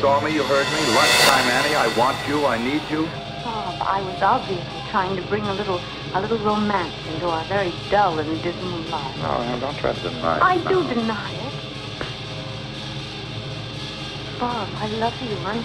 for me? You heard me. Lunchtime, Annie. I want you. I need you. Bob, I was obviously trying to bring a little a little romance into our very dull and dismal life. No, no, don't try to deny it. I no. do deny it. Bob, I love you, honey.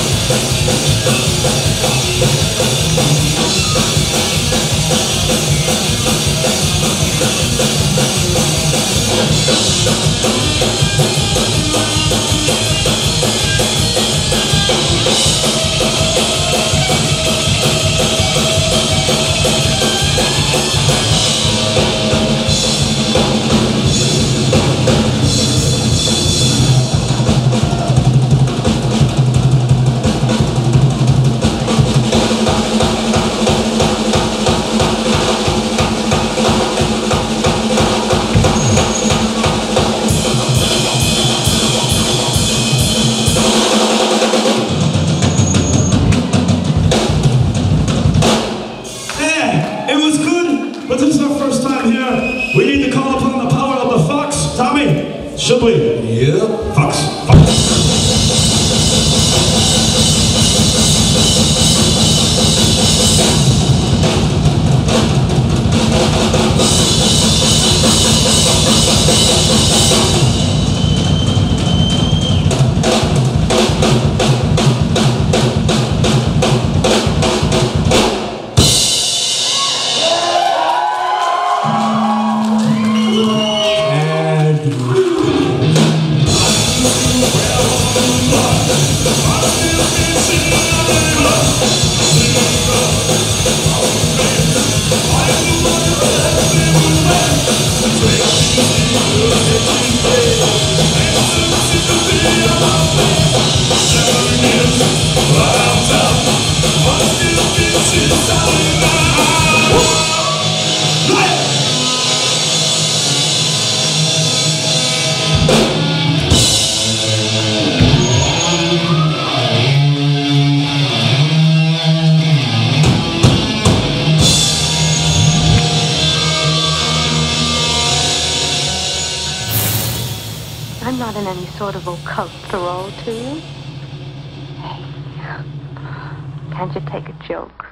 should we? Yeah. Fox, fox. I'm not in any sort of occult thrall to you. Can't you take a joke?